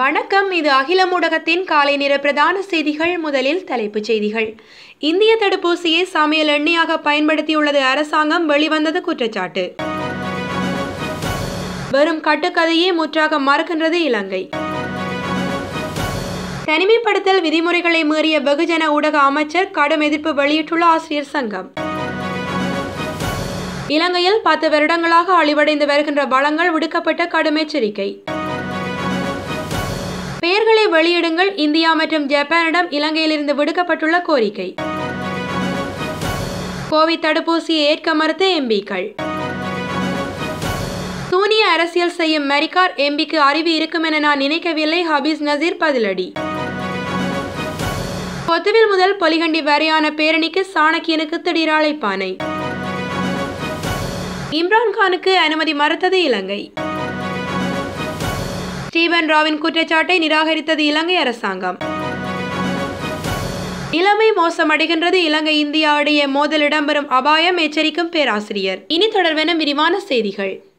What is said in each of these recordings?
வணக்கம். இது அகில ஊடகத்தின் காலை நிற பிரதான செய்திகள். முதலில் தலைப்புச் செய்திகள். இந்திய தடுப்பூசியை சமையல் எண்ணெயாக பயன்படுத்தியுள்ளது அரசாங்கம். வெளிவந்தது குற்றச்சாட்டு. வெறும் கட்டுக்கதையே முற்றாக மறுக்கின்றது இலங்கை. தனிமைப்படுத்தல் விதிமுறைகளை மீறிய வெகுஜன ஊடக அமைச்சர் கடும் எதிர்ப்பு வெளியிட்டுள்ள ஆசிரியர் சங்கம். இலங்கையில் பத்து வருடங்களாக அழிவடைந்து வருகின்ற வளங்கள் விடுக்கப்பட்ட கடும் எச்சரிக்கை. வெளியிடுங்கள். இந்தியா மற்றும் ஜப்பானிடம் இலங்கையிலிருந்து விடுக்கப்பட்டுள்ள கோரிக்கை. கோவிட் தடுப்பூசியை ஏற்க மறுத்த எம்பிக்கள். சூனிய அரசியல் செய்யும் மெரிக்கார் எம்பிக்கு அறிவு இருக்கும் என நான் நினைக்கவில்லை ஹபீஸ் நசீர் பதிலடி. கொத்துவில் முதல் பொலிகண்டி வரையான பேரணிக்கு சாணக்கியனுக்கு திடீர் அழைப்பானை. இம்ரான்கானுக்கு அனுமதி மறுத்தது இலங்கை. ஸ்டீவன் ராவின் குற்றச்சாட்டை நிராகரித்தது இலங்கை அரசாங்கம். நிலைமை மோசமடைகின்றது இலங்கை இந்தியா இடையே மோதல் இடம்பெறும் அபாயம் எச்சரிக்கும் பேராசிரியர். இனி தொடர்பென விரிவான செய்திகள்.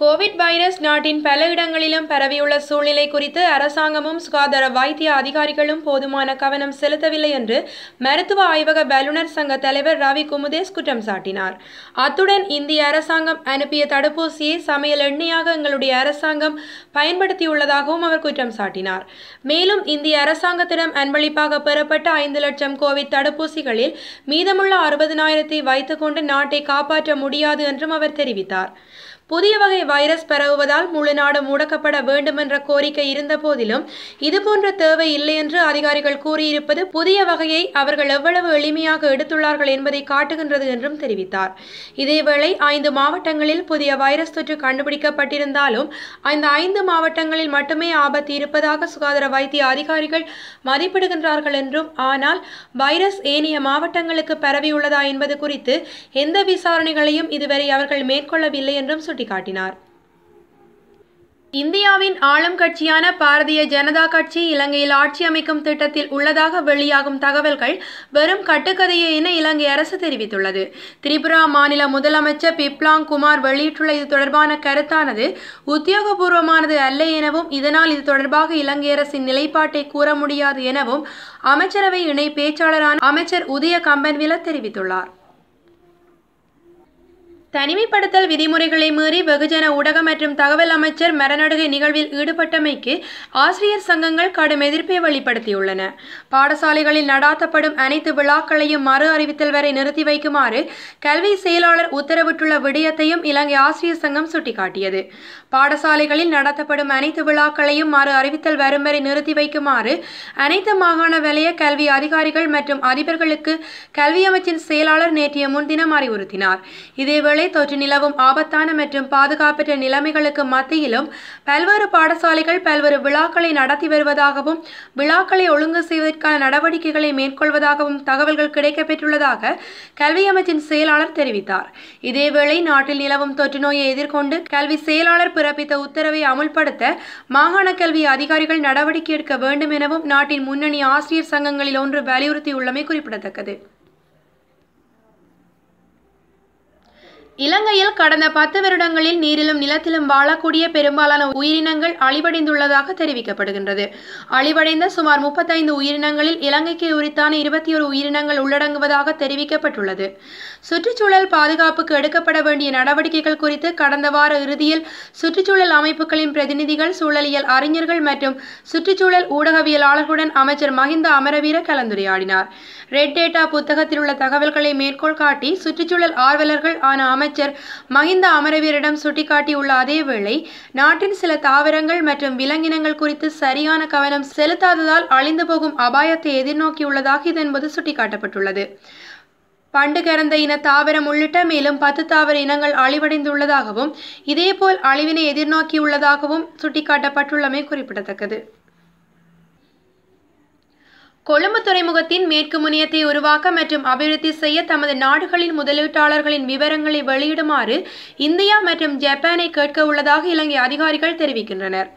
கோவிட் வைரஸ் நாட்டின் பல இடங்களிலும் பரவியுள்ள சூழ்நிலை குறித்து அரசாங்கமும் சுகாதார வைத்திய அதிகாரிகளும் போதுமான கவனம் செலுத்தவில்லை என்று மருத்துவ ஆய்வக வல்லுநர் சங்க தலைவர் ரவி குமுதேஸ் குற்றம் சாட்டினார். அத்துடன் இந்திய அரசாங்கம் அனுப்பிய தடுப்பூசியை சமையல் எண்ணெயாக எங்களுடைய அரசாங்கம் பயன்படுத்தியுள்ளதாகவும் அவர் குற்றம் சாட்டினார். மேலும் இந்திய அரசாங்கத்திடம் அன்பளிப்பாக பெறப்பட்ட ஐந்து லட்சம் கோவிட் தடுப்பூசிகளில் மீதமுள்ள அறுபதினாயிரத்தை வைத்துக்கொண்டு நாட்டை காப்பாற்ற முடியாது என்றும் அவர் தெரிவித்தார். புதிய வகை வைரஸ் பரவுவதால் முழு நாடு முடக்கப்பட வேண்டும் என்ற கோரிக்கை இருந்த போதிலும் இதுபோன்ற தேவை இல்லை என்று அதிகாரிகள் கூறியிருப்பது புதிய வகையை அவர்கள் எவ்வளவு எளிமையாக எடுத்துள்ளார்கள் என்பதை காட்டுகின்றது என்றும் தெரிவித்தார். இதேவேளை ஐந்து மாவட்டங்களில் புதிய வைரஸ் தொற்று கண்டுபிடிக்கப்பட்டிருந்தாலும் அந்த ஐந்து மாவட்டங்களில் மட்டுமே ஆபத்து இருப்பதாக சுகாதார வைத்திய அதிகாரிகள் மதிப்பிடுகின்றார்கள் என்றும் ஆனால் வைரஸ் ஏனைய மாவட்டங்களுக்கு பரவியுள்ளதா என்பது குறித்து எந்த விசாரணைகளையும் இதுவரை அவர்கள் மேற்கொள்ளவில்லை என்றும் சுட்டிக்காட்டினார். இந்தியாவின் ஆளும் கட்சியான பாரதிய ஜனதா கட்சி இலங்கையில் ஆட்சி அமைக்கும் திட்டத்தில் உள்ளதாக வெளியாகும் தகவல்கள் வெறும் கட்டுக்கதையே என இலங்கை அரசு தெரிவித்துள்ளது. திரிபுரா மாநில முதலமைச்சர் பிப்லாங் குமார் வெளியிட்டுள்ள இது தொடர்பான கருத்தானது உத்தியோகபூர்வமானது அல்ல எனவும் இதனால் இது தொடர்பாக இலங்கை அரசின் நிலைப்பாட்டை கூற முடியாது எனவும் அமைச்சரவை இணை பேச்சாளரான அமைச்சர் உதய கம்பன்வில தெரிவித்துள்ளார். தனிமைப்படுத்தல் விதிமுறைகளை மீறி வெகுஜன ஊடக மற்றும் தகவல் அமைச்சர் மரநடுகை நிகழ்வில் ஈடுபட்டமைக்கு ஆசிரியர் சங்கங்கள் கடும் எதிர்ப்பை வெளிப்படுத்தியுள்ளன. பாடசாலைகளில் நடாத்தப்படும் அனைத்து விழாக்களையும் மறு அறிவித்தல் வரை நிறுத்தி வைக்குமாறு கல்வி செயலாளர் உத்தரவிட்டுள்ள விடயத்தையும் இலங்கை ஆசிரியர் சங்கம் சுட்டிக்காட்டியது. பாடசாலைகளில் நடத்தப்படும் அனைத்து விழாக்களையும் மறு அறிவித்தல் வரும் வரை நிறுத்தி வைக்குமாறு அனைத்து மாகாண வலய கல்வி அதிகாரிகள் மற்றும் அதிபர்களுக்கு கல்வி அமைச்சின் செயலாளர் நேற்றைய முன்தினம் அறிவுறுத்தினார். இதேவேளை தொற்று நிலவும் ஆபத்தான மற்றும் பாதுகாப்பற்ற நிலைமைகளுக்கு மத்தியிலும் பல்வேறு பாடசாலைகள் பல்வேறு விழாக்களை நடத்தி வருவதாகவும் விழாக்களை ஒழுங்கு செய்வதற்கான நடவடிக்கைகளை மேற்கொள்வதாகவும் தகவல்கள் கிடைக்கப்பெற்றுள்ளதாக கல்வி அமைச்சின் செயலாளர் தெரிவித்தார். இதேவேளை நாட்டில் நிலவும் தொற்று நோயை எதிர்கொண்டு கல்வி செயலாளர் பிறப்பித்த உத்தரவை அமுல்படுத்த மாகாண கல்வி அதிகாரிகள் நடவடிக்கை எடுக்க வேண்டும் எனவும் நாட்டின் முன்னணி ஆசிரியர் சங்கங்களில் ஒன்று வலியுறுத்தியுள்ளமை குறிப்பிடத்தக்கது. இலங்கையில் கடந்த பத்து வருடங்களில் நீரிலும் நிலத்திலும் வாழக்கூடிய பெரும்பாலான உயிரினங்கள் அழிவடைந்துள்ளதாக தெரிவிக்கப்படுகின்றது. அழிவடைந்த சுமார் முப்பத்தைந்து உயிரினங்களில் இலங்கைக்கு உரித்தான இருபத்தி ஒரு உயிரினங்கள் உள்ளடங்குவதாக தெரிவிக்கப்பட்டுள்ளது. சுற்றுச்சூழல் பாதுகாப்புக்கு எடுக்கப்பட வேண்டிய நடவடிக்கைகள் குறித்து கடந்த வார இறுதியில் சுற்றுச்சூழல் அமைப்புகளின் பிரதிநிதிகள் சூழலியல் அறிஞர்கள் மற்றும் சுற்றுச்சூழல் ஊடகவியலாளர்களுடன் அமைச்சர் மஹிந்த அமரவீர கலந்துரையாடினார். ரெட் டேட்டா புத்தகத்தில் உள்ள தகவல்களை மேற்கோள் காட்டி சுற்றுச்சூழல் ஆர்வலர்கள் ஆன அமைச்சர் மஹிந்த அமரவீரிடம் சுட்டிக்காட்டியுள்ள அதேவேளை நாட்டின் சில தாவரங்கள் மற்றும் விலங்கினங்கள் குறித்து சரியான கவனம் செலுத்தாததால் அழிந்து போகும் அபாயத்தை எதிர்நோக்கியுள்ளதாக இதன்போது சுட்டிக்காட்டப்பட்டுள்ளது. பண்டு கறந்த இன தாவரம் உள்ளிட்ட மேலும் பத்து தாவர இனங்கள் அழிவடைந்துள்ளதாகவும் இதேபோல் அழிவினை எதிர்நோக்கியுள்ளதாகவும் சுட்டிக்காட்டப்பட்டுள்ளமை குறிப்பிடத்தக்கது. கொழும்பு துறைமுகத்தின் மேற்கு முனையத்தை உருவாக்க மற்றும் அபிவிருத்தி செய்ய தமது நாடுகளின் முதலீட்டாளர்களின் விவரங்களை வெளியிடுமாறு இந்தியா மற்றும் ஜப்பானை கேட்க உள்ளதாக இலங்கை அதிகாரிகள் தெரிவிக்கின்றனர்.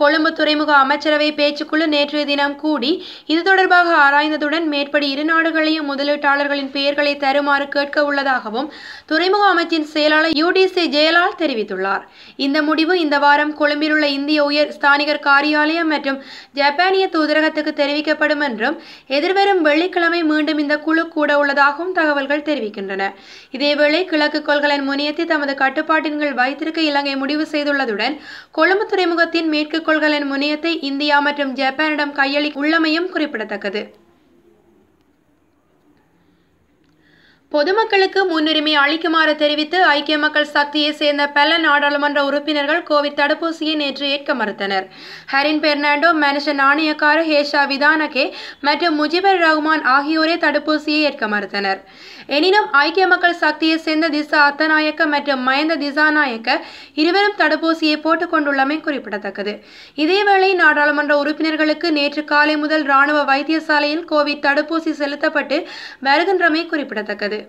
கொழும்பு துறைமுக அமைச்சரவை பேச்சுக்குழு நேற்றைய தினம் கூடி இது தொடர்பாக ஆராய்ந்ததுடன் மேற்படி இரு நாடுகளையும் முதலீட்டாளர்களின் பெயர்களை தருமாறு கேட்க உள்ளதாகவும் துறைமுக அமைச்சின் செயலாளர் யூடிசி ஜெயலால் தெரிவித்துள்ளார். இந்த முடிவு இந்த வாரம் கொழும்பில் உள்ள இந்திய உயர் ஸ்தானிகர் காரியாலயம் மற்றும் ஜப்பானிய தூதரகத்துக்கு தெரிவிக்கப்படும் என்றும் எதிர்வரும் வெள்ளிக்கிழமை மீண்டும் இந்த குழு கூட உள்ளதாகவும் தகவல்கள் தெரிவிக்கின்றன. இதேவேளை கிழக்கு கொள்கலன் முனையத்தை தமது கட்டுப்பாட்டின் கீழ் வைத்திருக்க இலங்கை முடிவு செய்துள்ளதுடன் கொழும்பு துறைமுகத்தின் மேற்கு கொள்கலன் முனையத்தை இந்தியா மற்றும் ஜப்பானிடம் கையளி உள்ளமையும் குறிப்பிடத்தக்கது. பொதுமக்களுக்கு முன்னுரிமை அளிக்குமாறு தெரிவித்து ஐக்கிய மக்கள் சக்தியை சேர்ந்த பல நாடாளுமன்ற உறுப்பினர்கள் கோவிட் தடுப்பூசியை நேற்று ஏற்க மறுத்தனர். ஹரின் பெர்னாண்டோ மனுஷன் நாணயக்கார ஹேஷா விதானகே மற்றும் முஜிபர் ரஹ்மான் ஆகியோரே தடுப்பூசியை ஏற்க மறுத்தனர். எனினும் ஐக்கிய மக்கள் சக்தியை சேர்ந்த திசா அத்தநாயக்க மற்றும் மயந்த திசாநாயக்க இருவரும் தடுப்பூசியை போட்டுக் கொண்டுள்ளமை குறிப்பிடத்தக்கது. இதேவேளை நாடாளுமன்ற உறுப்பினர்களுக்கு நேற்று காலை முதல் ராணுவ வைத்தியசாலையில் கோவிட் தடுப்பூசி செலுத்தப்பட்டு வருகின்றமை குறிப்பிடத்தக்கது.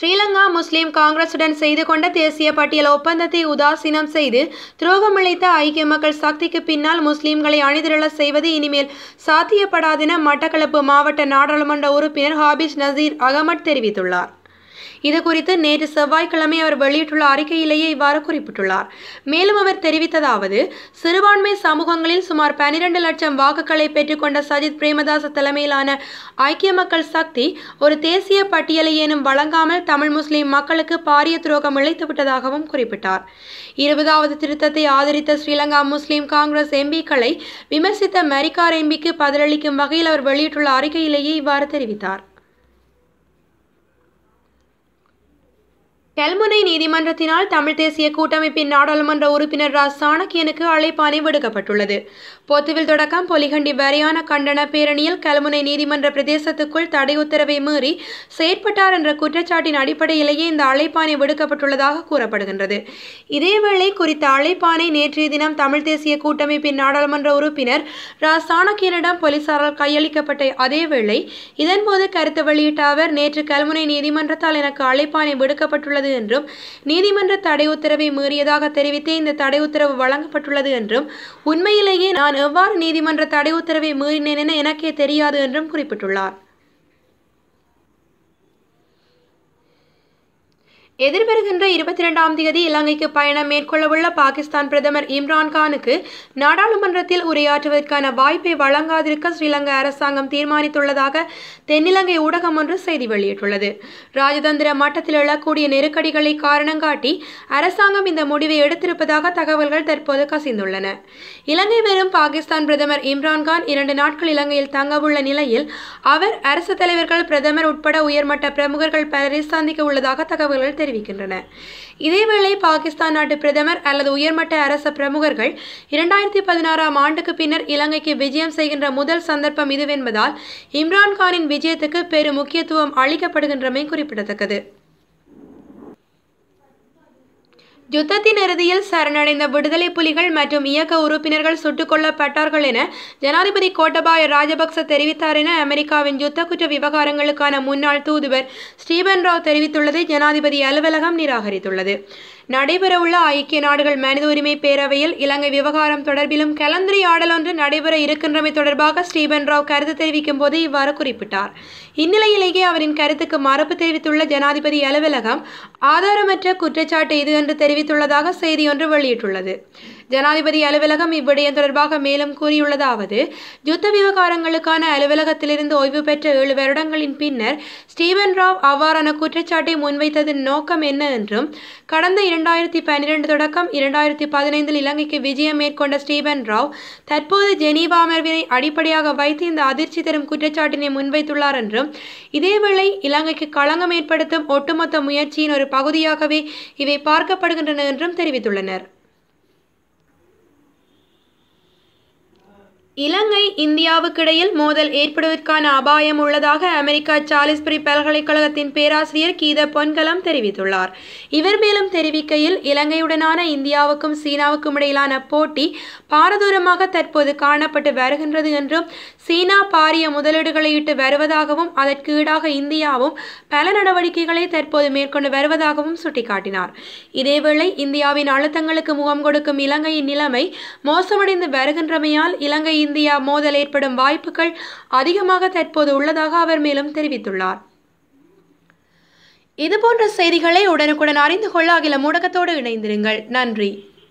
ஸ்ரீலங்கா முஸ்லிம் காங்கிரசுடன் செய்து கொண்ட தேசிய பட்டியல் ஒப்பந்தத்தை உதாசீனம் செய்து துரோகமிழைத்த ஐக்கிய மக்கள் சக்திக்கு பின்னால் முஸ்லிம்களை அணிதிரள செய்வது இனிமேல் சாத்தியப்படாதென மட்டக்களப்பு மாவட்ட நாடாளுமன்ற உறுப்பினர் ஹாபிஸ் நசீர் அகமட் தெரிவித்துள்ளார். இது குறித்து நேற்று செவ்வாய்க்கிழமை அவர் வெளியிட்டுள்ள அறிக்கையிலேயே இவ்வாறு குறிப்பிட்டுள்ளார். மேலும் அவர் தெரிவித்ததாவது சிறுபான்மை சமூகங்களில் சுமார் பனிரெண்டு லட்சம் வாக்குகளை பெற்றுக்கொண்ட சஜித் பிரேமதாச தலைமையிலான ஐக்கிய மக்கள் சக்தி ஒரு தேசிய பட்டியலை ஏனும் வழங்காமல் தமிழ் முஸ்லிம் மக்களுக்கு பாரிய துரோகம் இழைத்துவிட்டதாகவும் குறிப்பிட்டார். இருபதாவது திருத்தத்தை ஆதரித்த ஸ்ரீலங்கா முஸ்லிம் காங்கிரஸ் எம்பிக்களை விமர்சித்த மரிக்கார் எம்பிக்கு பதிலளிக்கும் வகையில் அவர் வெளியிட்டுள்ள அறிக்கையிலேயே இவ்வாறு தெரிவித்தார். கல்முனை நீதிமன்றத்தினால் தமிழ் தேசிய கூட்டமைப்பின் நாடாளுமன்ற உறுப்பினர் ரா சாணக்கியனுக்கு அழைப்பாணை விடுக்கப்பட்டுள்ளது. பொத்துவில் தொடக்கம் பொலிகண்டி வரையான கண்டன பேரணியில் கல்முனை நீதிமன்ற பிரதேசத்துக்குள் தடை உத்தரவை மீறி செயற்பட்டார் என்ற குற்றச்சாட்டின் அடிப்படையிலேயே இந்த அழைப்பாணை விடுக்கப்பட்டுள்ளதாக கூறப்படுகின்றது. இதேவேளை குறித்த அழைப்பாணை நேற்றைய தினம் தமிழ் தேசிய கூட்டமைப்பின் நாடாளுமன்ற உறுப்பினர் ரா சாணக்கியனிடம் போலீசாரால் கையளிக்கப்பட்ட அதேவேளை இதன்போது கருத்து வெளியிட்ட அவர் நேற்று கல்முனை நீதிமன்றத்தால் எனக்கு அழைப்பாணை விடுக்கப்பட்டுள்ளது என்றும் நீதிமன்ற தடை உத்தரவை மீறியதாக தெரிவித்தே இந்த தடை உத்தரவு வழங்கப்பட்டுள்ளது என்றும் உண்மையிலேயே நான் எவ்வாறு நீதிமன்ற தடை உத்தரவை மீறினேன் என எனக்கே தெரியாது என்றும் குறிப்பிட்டுள்ளார். எதிர்வருகின்ற இருபத்தி இரண்டாம் தேதி இலங்கைக்கு பயணம் மேற்கொள்ளவுள்ள பாகிஸ்தான் பிரதமர் இம்ரான்கானுக்கு நாடாளுமன்றத்தில் உரையாற்றுவதற்கான வாய்ப்பை வழங்காதிருக்க ஸ்ரீலங்கா அரசாங்கம் தீர்மானித்துள்ளதாக தென்னிலங்கை ஊடகம் ஒன்று செய்தி வெளியிட்டுள்ளது. ராஜதந்திர மட்டத்தில் எழக்கூடிய நெருக்கடிகளை காரணம் காட்டி அரசாங்கம் இந்த முடிவை எடுத்திருப்பதாக தகவல்கள் தற்போது கசிந்துள்ளன. இலங்கை வரும் பாகிஸ்தான் பிரதமர் இம்ரான்கான் இரண்டு நாட்கள் இலங்கையில் தங்கவுள்ள நிலையில் அவர் அரசு தலைவர்கள் பிரதமர் உட்பட உயர்மட்ட பிரமுகர்கள் பலரை சந்திக்க உள்ளதாக தகவல்கள் தெரிவிக்கின்றன. இதேவேளை பாகிஸ்தான் நாட்டு பிரதமர் அல்லது உயர்மட்ட அரச பிரமுகர்கள் இரண்டாயிரத்தி பதினாறாம் ஆண்டுக்கு பின்னர் இலங்கைக்கு விஜயம் செய்கின்ற முதல் சந்தர்ப்பம் இதுவென்பதால் இம்ரான்கானின் விஜயத்துக்கு பெரும் முக்கியத்துவம் அளிக்கப்படுகின்றமை குறிப்பிடத்தக்கது. யுத்தத்தின் இறுதியில் சரணடைந்த விடுதலை புலிகள் மற்றும் இயக்க உறுப்பினர்கள் சுட்டுக் கொல்லப்பட்டார்கள் என ஜனாதிபதி கோட்டபாய ராஜபக்ச தெரிவித்தார் என அமெரிக்காவின் யுத்த குற்ற விவகாரங்களுக்கான முன்னாள் தூதுவர் ஸ்டீபன் ராவ் தெரிவித்துள்ளதை ஜனாதிபதி அலுவலகம் நிராகரித்துள்ளது. நடைபெறவுள்ள ஐக்கிய நாடுகள் மனித உரிமை பேரவையில் இலங்கை விவகாரம் தொடர்பிலும் கலந்துரையாடல் ஒன்று நடைபெற இருக்கின்றமை தொடர்பாக ஸ்டீபன் ராவ் கருத்து தெரிவிக்கும் போது இவ்வாறு குறிப்பிட்டார். இந்நிலையிலேயே அவரின் கருத்துக்கு மறுப்பு தெரிவித்துள்ள ஜனாதிபதி அலுவலகம் ஆதாரமற்ற குற்றச்சாட்டு இது என்று தெரிவித்துள்ளதாக செய்தி ஒன்று வெளியிட்டுள்ளது. ஜனாதிபதி அலுவலகம் இவ்விடயம் தொடர்பாக மேலும் கூறியுள்ளதாவது யுத்த விவகாரங்களுக்கான அலுவலகத்திலிருந்து ஓய்வு பெற்ற ஏழு வருடங்களின் பின்னர் ஸ்டீவன் ராவ் அவ்வாறான குற்றச்சாட்டை முன்வைத்ததன் நோக்கம் என்ன என்றும் கடந்த இரண்டாயிரத்தி பன்னிரண்டு தொடக்கம் இரண்டாயிரத்தி பதினைந்தில் இலங்கைக்கு விஜயம் மேற்கொண்ட ஸ்டீவன் ராவ் தற்போது ஜெனீவா அமர்வினை அடிப்படையாக வைத்து இந்த அதிர்ச்சி தரும் குற்றச்சாட்டினை முன்வைத்துள்ளார் என்றும் இதேவேளை இலங்கைக்கு களங்கம் ஏற்படுத்தும் ஒட்டுமொத்த முயற்சியின் ஒரு பகுதியாகவே இவை பார்க்கப்படுகின்றன என்றும் தெரிவித்துள்ளனர். இலங்கை இந்தியாவுக்கிடையில் மோதல் ஏற்படுவதற்கான அபாயம் உள்ளதாக அமெரிக்கா சாலிஸ்பரி பல்கலைக்கழகத்தின் பேராசிரியர் கீத பொன்கலம் தெரிவித்துள்ளார். இவர் மேலும் தெரிவிக்கையில் இலங்கையுடனான இந்தியாவுக்கும் சீனாவுக்கும் இடையிலான போட்டி பாரதூரமாக தற்போது காணப்பட்டு வருகின்றது என்றும் சீனா பாரிய முதலீடுகளை இட்டு வருவதாகவும் அதற்கு ஈடாக இந்தியாவும் பல நடவடிக்கைகளை தற்போது மேற்கொண்டு வருவதாகவும் சுட்டிக்காட்டினார். இதேவேளை இந்தியாவின் அழுத்தங்களுக்கு முகம் கொடுக்கும் இலங்கையின் நிலைமை மோசமடைந்து வருகின்றமையால் இலங்கை இந்தியா மோதல் ஏற்படும் வாய்ப்புகள் அதிகமாக தற்போது உள்ளதாக அவர் மேலும் தெரிவித்துள்ளார். இதுபோன்ற செய்திகளை உடனுக்குடன் அறிந்து கொள்ள அகில ஊடகத்தோடு இணைந்திருங்கள். நன்றி.